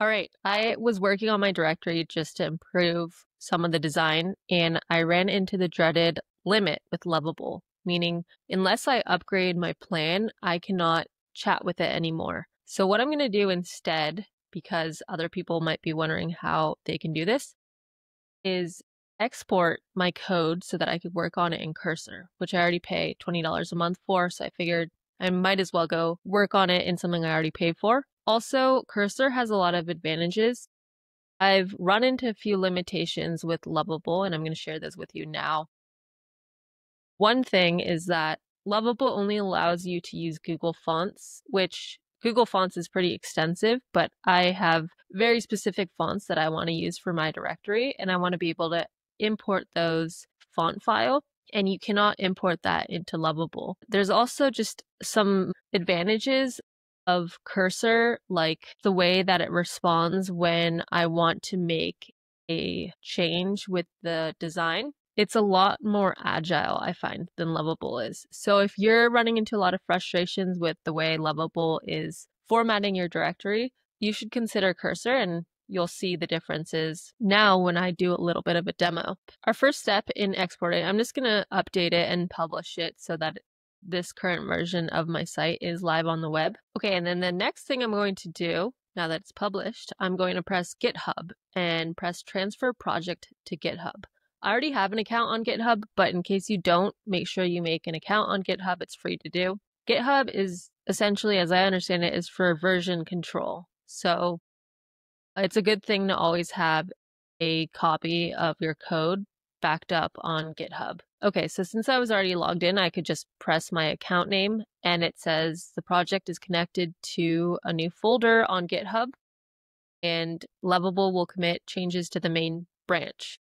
All right. I was working on my directory just to improve some of the design, and I ran into the dreaded limit with Lovable, meaning unless I upgrade my plan, I cannot chat with it anymore. So, what I'm going to do instead, because other people might be wondering how they can do this, is export my code so that I could work on it in Cursor, which I already pay $20 a month for. So, I figured I might as well go work on it in something I already paid for. Also, Cursor has a lot of advantages. I've run into a few limitations with Lovable, and I'm going to share those with you now. One thing is that Lovable only allows you to use Google Fonts, which Google Fonts is pretty extensive, but I have very specific fonts that I want to use for my directory, and I want to be able to import those font file and you cannot import that into Lovable. There's also just some advantages of Cursor, like the way that it responds when I want to make a change with the design. It's a lot more agile, I find, than Lovable is. So if you're running into a lot of frustrations with the way Lovable is formatting your directory, you should consider Cursor and you'll see the differences now when I do a little bit of a demo. Our first step in exporting, I'm just going to update it and publish it so that this current version of my site is live on the web. Okay, and then the next thing I'm going to do now that it's published, I'm going to press GitHub and press transfer project to GitHub. I already have an account on GitHub, but in case you don't, make sure you make an account on GitHub. It's free to do. GitHub is essentially, as I understand it, is for version control. So it's a good thing to always have a copy of your code backed up on GitHub. Okay, so since I was already logged in, I could just press my account name and it says the project is connected to a new folder on GitHub and Lovable will commit changes to the main branch.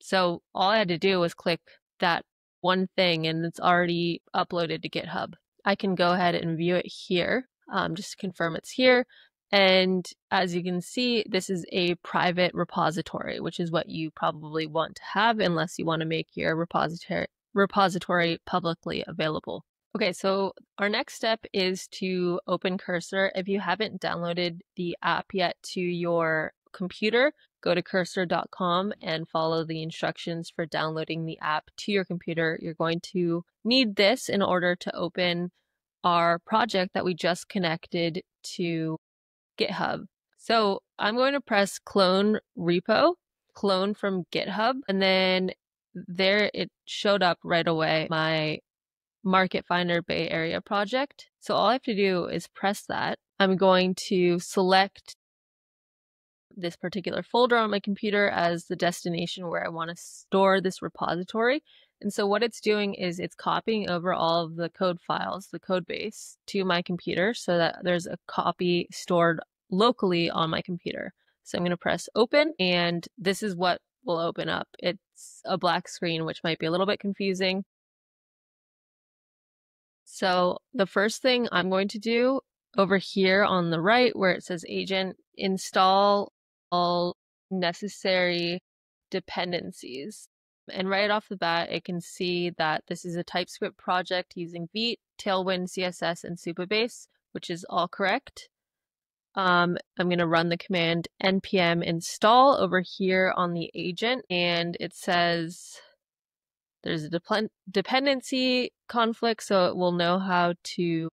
So all I had to do was click that one thing and it's already uploaded to GitHub. I can go ahead and view it here um, just to confirm it's here. And as you can see, this is a private repository, which is what you probably want to have unless you want to make your repository repository publicly available. Okay, so our next step is to open Cursor. If you haven't downloaded the app yet to your computer, go to cursor.com and follow the instructions for downloading the app to your computer. You're going to need this in order to open our project that we just connected to GitHub. So I'm going to press clone repo, clone from GitHub, and then there it showed up right away, my Market Finder Bay Area project. So all I have to do is press that. I'm going to select this particular folder on my computer as the destination where I want to store this repository. And so what it's doing is it's copying over all of the code files, the code base to my computer so that there's a copy stored locally on my computer. So I'm going to press open and this is what will open up. It's a black screen, which might be a little bit confusing. So the first thing I'm going to do over here on the right where it says agent, install all necessary dependencies. And right off the bat, it can see that this is a TypeScript project using Vite, Tailwind, CSS, and Supabase, which is all correct. Um, I'm going to run the command npm install over here on the agent, and it says there's a de dependency conflict, so it will know how to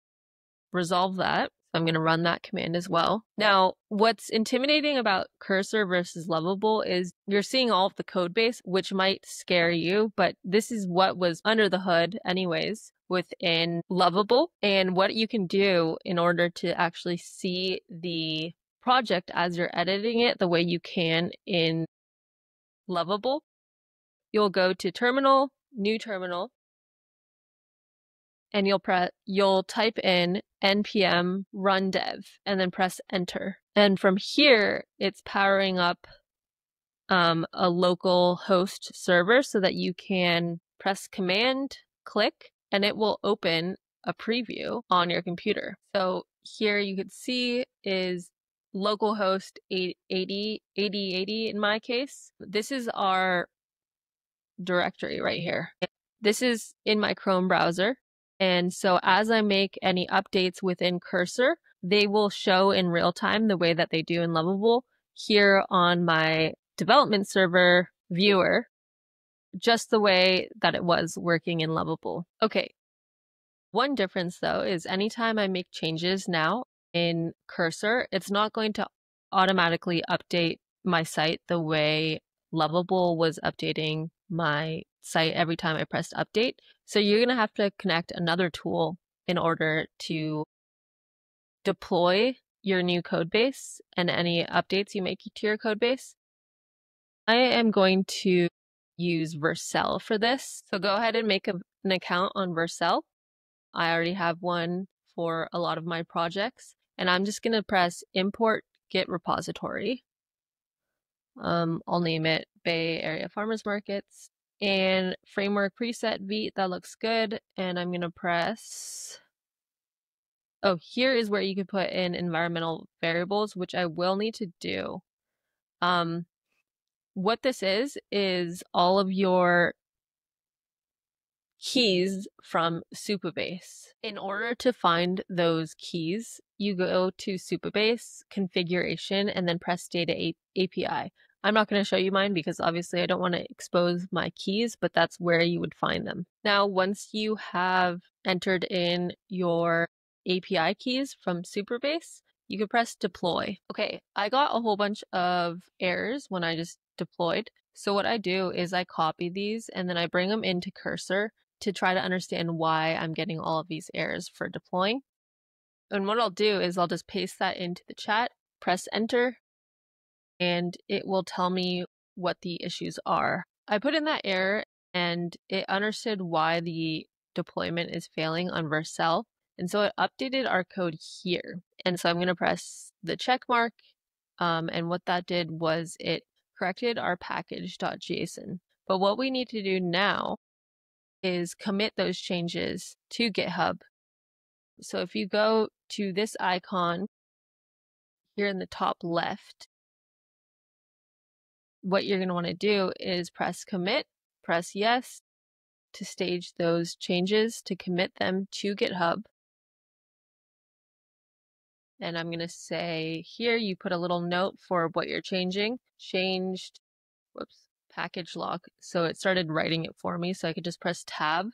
resolve that. I'm going to run that command as well. Now, what's intimidating about Cursor versus Lovable is you're seeing all of the code base, which might scare you, but this is what was under the hood anyways within Lovable and what you can do in order to actually see the project as you're editing it the way you can in Lovable. You'll go to terminal, new terminal, and you'll press you'll type in npm run dev and then press enter. And from here, it's powering up um, a local host server so that you can press command click and it will open a preview on your computer. So here you can see is localhost 80, 80, 80 in my case. This is our directory right here. This is in my Chrome browser. And so as I make any updates within Cursor, they will show in real time the way that they do in Lovable here on my development server viewer, just the way that it was working in Lovable. Okay. One difference though is anytime I make changes now in Cursor, it's not going to automatically update my site the way Lovable was updating my site every time I pressed update. So you're going to have to connect another tool in order to deploy your new code base and any updates you make to your code base. I am going to use Vercel for this. So go ahead and make a, an account on Vercel. I already have one for a lot of my projects and I'm just going to press import git repository. Um, I'll name it Bay Area Farmers Markets and framework preset Vite. That looks good. And I'm going to press. Oh, here is where you can put in environmental variables, which I will need to do. Um, what this is, is all of your keys from Supabase. In order to find those keys, you go to Supabase, configuration, and then press data A- API. I'm not going to show you mine because obviously I don't want to expose my keys, but that's where you would find them. Now, once you have entered in your API keys from Supabase, you can press deploy. Okay, I got a whole bunch of errors when I just deployed. So what I do is I copy these and then I bring them into Cursor to try to understand why I'm getting all of these errors for deploying. And what I'll do is I'll just paste that into the chat, press enter, and it will tell me what the issues are. I put in that error and it understood why the deployment is failing on Vercel. And so it updated our code here. And so I'm going to press the check mark. Um, and what that did was it corrected our package.json. But what we need to do now is commit those changes to GitHub. So if you go to this icon here in the top left, what you're going to want to do is press commit, press yes to stage those changes to commit them to GitHub. And I'm going to say here you put a little note for what you're changing. Changed, whoops, package lock. So it started writing it for me. So I could just press tab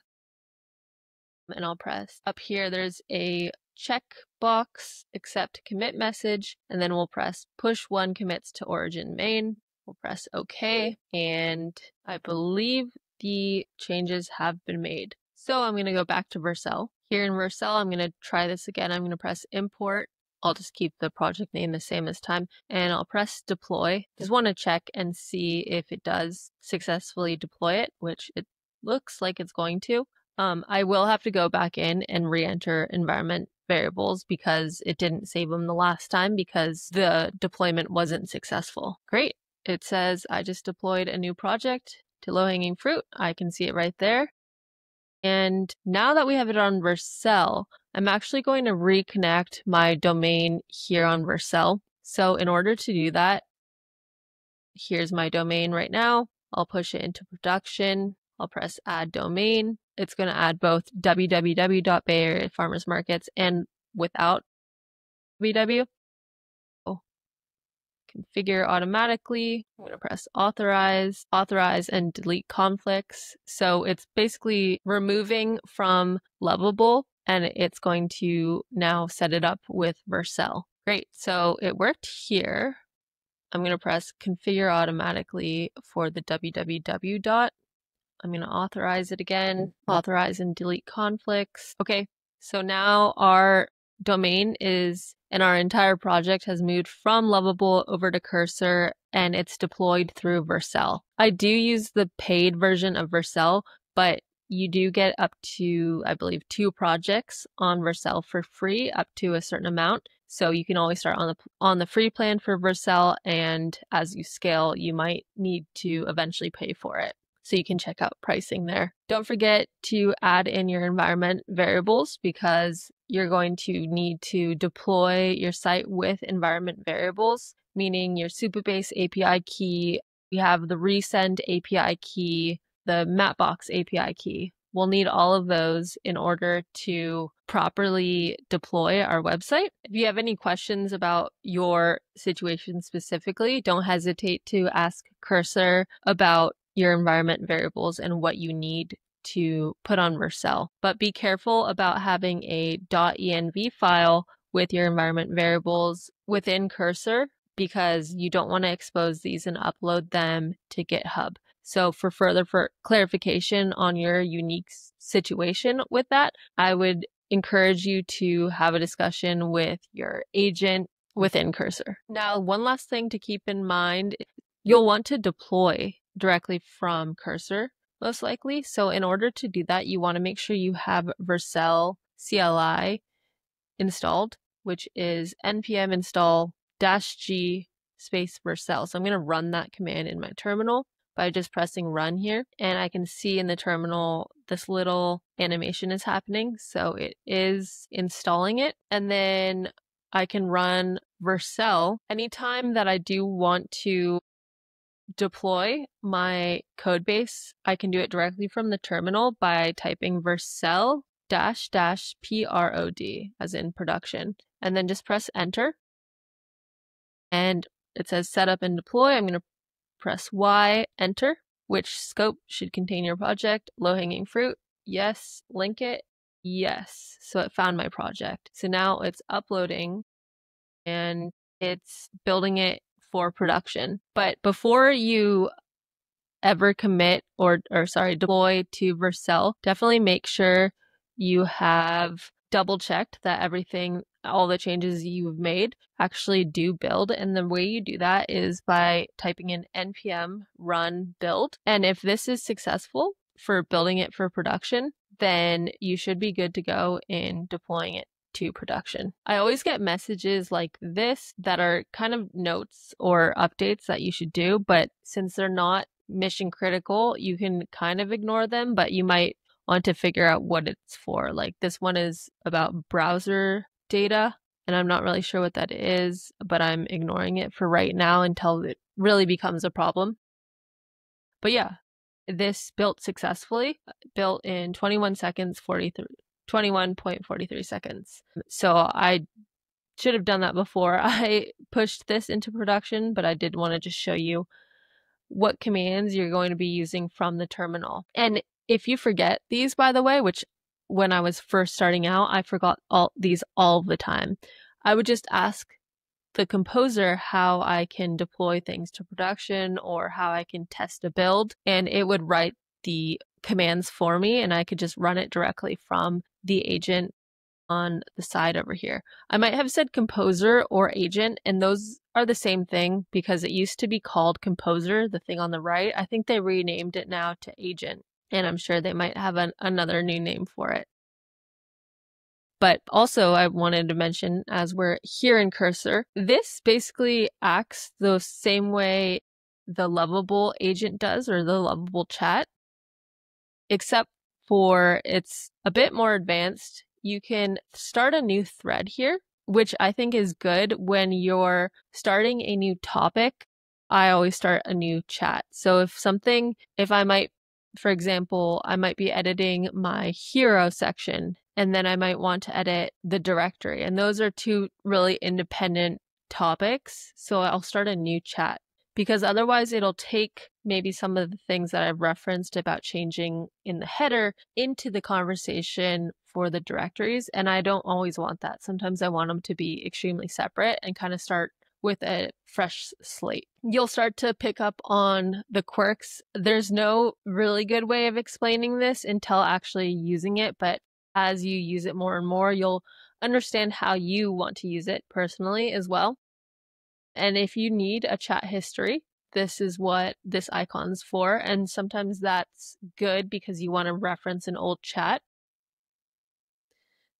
and I'll press up here. There's a check box, accept commit message, and then we'll press push one commits to origin main. We'll press OK, and I believe the changes have been made. So I'm going to go back to Vercel. Here in Vercel, I'm going to try this again. I'm going to press import. I'll just keep the project name the same this time and I'll press deploy. Just want to check and see if it does successfully deploy it, which it looks like it's going to. Um, I will have to go back in and re-enter environment variables because it didn't save them the last time because the deployment wasn't successful. Great. It says I just deployed a new project to low hanging fruit. I can see it right there. And now that we have it on Vercel, I'm actually going to reconnect my domain here on Vercel. So in order to do that, here's my domain right now. I'll push it into production. I'll press add domain. It's going to add both www.bayareafarmersmarkets and without www configure automatically. I'm going to press authorize, authorize and delete conflicts. So it's basically removing from Lovable and it's going to now set it up with Vercel. Great. So it worked here. I'm going to press configure automatically for the www dot. I'm going to authorize it again, mm-hmm. authorize and delete conflicts. Okay. So now our domain is and our entire project has moved from Lovable over to Cursor and it's deployed through Vercel. I do use the paid version of Vercel, but you do get up to, I believe, two projects on Vercel for free, up to a certain amount. So you can always start on the on the free plan for Vercel, and as you scale, you might need to eventually pay for it so you can check out pricing there. Don't forget to add in your environment variables because you're going to need to deploy your site with environment variables, meaning your Supabase API key. We have the resend API key, the Mapbox API key. We'll need all of those in order to properly deploy our website. If you have any questions about your situation specifically, don't hesitate to ask Cursor about your environment variables and what you need to put on Vercel. But be careful about having a .env file with your environment variables within Cursor because you don't want to expose these and upload them to GitHub. So for further for clarification on your unique situation with that, I would encourage you to have a discussion with your agent within Cursor. Now, one last thing to keep in mind, you'll want to deploy directly from Cursor, most likely. So in order to do that, you want to make sure you have Vercel CLI installed, which is npm install dash g space Vercel. So I'm going to run that command in my terminal by just pressing run here. And I can see in the terminal this little animation is happening. So it is installing it. And then I can run Vercel anytime that I do want to deploy my code base. I can do it directly from the terminal by typing Vercel dash dash prod as in production and then just press enter and it says setup and deploy. I'm going to press Y, enter. Which scope should contain your project? Low hanging fruit. Yes. Link it. Yes. So it found my project. So now it's uploading and it's building it for production. But before you ever commit or, or sorry, deploy to Vercel, definitely make sure you have double checked that everything all the changes you've made actually do build. And the way you do that is by typing in npm run build. And if this is successful for building it for production, then you should be good to go in deploying it to production. I always get messages like this that are kind of notes or updates that you should do, but since they're not mission critical, you can kind of ignore them, but you might want to figure out what it's for. Like this one is about browser data, and I'm not really sure what that is, but I'm ignoring it for right now until it really becomes a problem. But yeah, this built successfully, built in 21 seconds, 43, 21.43 seconds. So I should have done that before I pushed this into production, but I did want to just show you what commands you're going to be using from the terminal. And if you forget these, by the way, which when I was first starting out, I forgot all these all the time. I would just ask the composer how I can deploy things to production or how I can test a build, and it would write the commands for me, and I could just run it directly from the agent on the side over here. I might have said composer or agent, and those are the same thing because it used to be called composer, the thing on the right. I think they renamed it now to agent and I'm sure they might have an, another new name for it. But also, I wanted to mention as we're here in Cursor, this basically acts the same way the lovable agent does or the lovable chat, except for it's a bit more advanced. You can start a new thread here, which I think is good when you're starting a new topic. I always start a new chat. So if something, if I might for example, I might be editing my hero section and then I might want to edit the directory. And those are two really independent topics. So I'll start a new chat because otherwise it'll take maybe some of the things that I've referenced about changing in the header into the conversation for the directories. And I don't always want that. Sometimes I want them to be extremely separate and kind of start with a fresh slate. You'll start to pick up on the quirks. There's no really good way of explaining this until actually using it, but as you use it more and more, you'll understand how you want to use it personally as well. And if you need a chat history, this is what this icon's for. And sometimes that's good because you want to reference an old chat.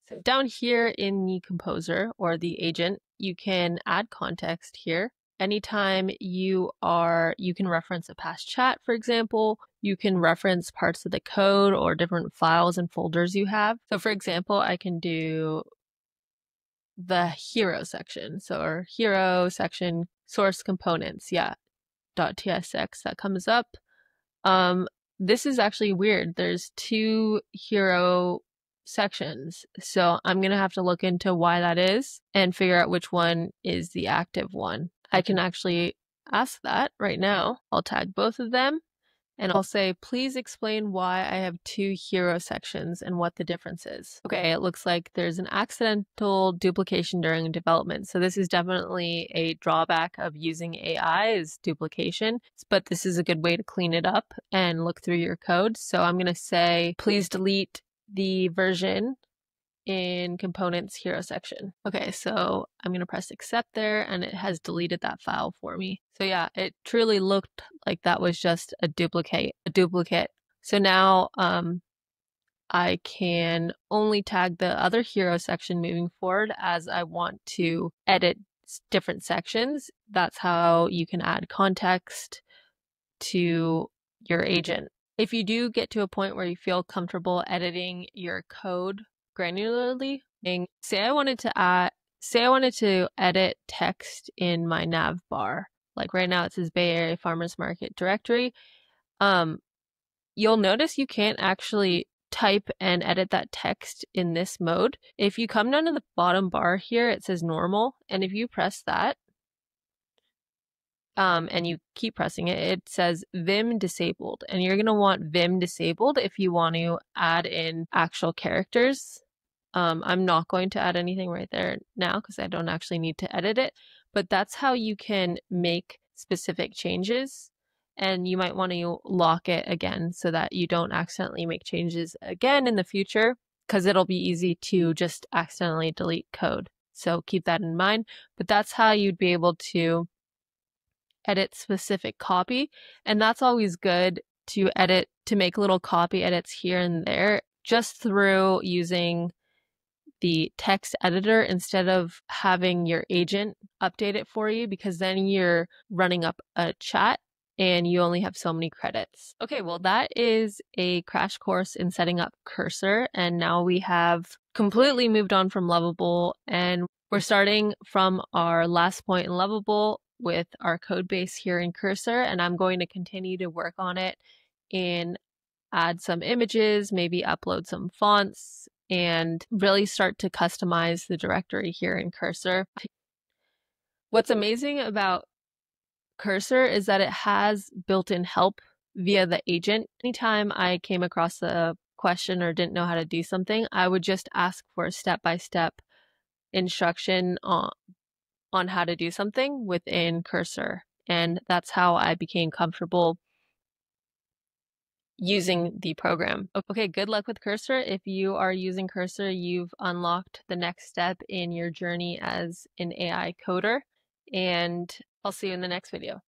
So down here in the composer or the agent, you can add context here. Anytime you are, you can reference a past chat, for example, you can reference parts of the code or different files and folders you have. So for example, I can do the hero section. So our hero section source components. Yeah. .tsx that comes up. Um, this is actually weird. There's two hero sections. So I'm going to have to look into why that is and figure out which one is the active one. I can actually ask that right now. I'll tag both of them and I'll say, please explain why I have two hero sections and what the difference is. Okay, it looks like there's an accidental duplication during development. So this is definitely a drawback of using AI is duplication, but this is a good way to clean it up and look through your code. So I'm going to say, please delete the version in components hero section. Okay, so I'm to press accept there and it has deleted that file for me. So yeah, it truly looked like that was just a duplicate, a duplicate. So now um, I can only tag the other hero section moving forward as I want to edit different sections. That's how you can add context to your agent. If you do get to a point where you feel comfortable editing your code granularly, say I wanted to add, say I wanted to edit text in my nav bar, like right now it says Bay Area Farmers Market directory. Um, you'll notice you can't actually type and edit that text in this mode. If you come down to the bottom bar here, it says normal. And if you press that, um, and you keep pressing it, it says Vim disabled. And you're going to want Vim disabled if you want to add in actual characters. Um, I'm not going to add anything right there now because I don't actually need to edit it. But that's how you can make specific changes. And you might want to lock it again so that you don't accidentally make changes again in the future because it'll be easy to just accidentally delete code. So keep that in mind. But that's how you'd be able to edit specific copy. And that's always good to edit, to make little copy edits here and there just through using the text editor instead of having your agent update it for you because then you're running up a chat and you only have so many credits. Okay, well, that is a crash course in setting up Cursor. And now we have completely moved on from Lovable and we're starting from our last point in Lovable with our code base here in Cursor, and I'm going to continue to work on it and add some images, maybe upload some fonts, and really start to customize the directory here in Cursor. What's amazing about Cursor is that it has built-in help via the agent. Anytime I came across a question or didn't know how to do something, I would just ask for a step-by-step instruction on on how to do something within Cursor. And that's how I became comfortable using the program. Okay, good luck with Cursor. If you are using Cursor, you've unlocked the next step in your journey as an AI coder. And I'll see you in the next video.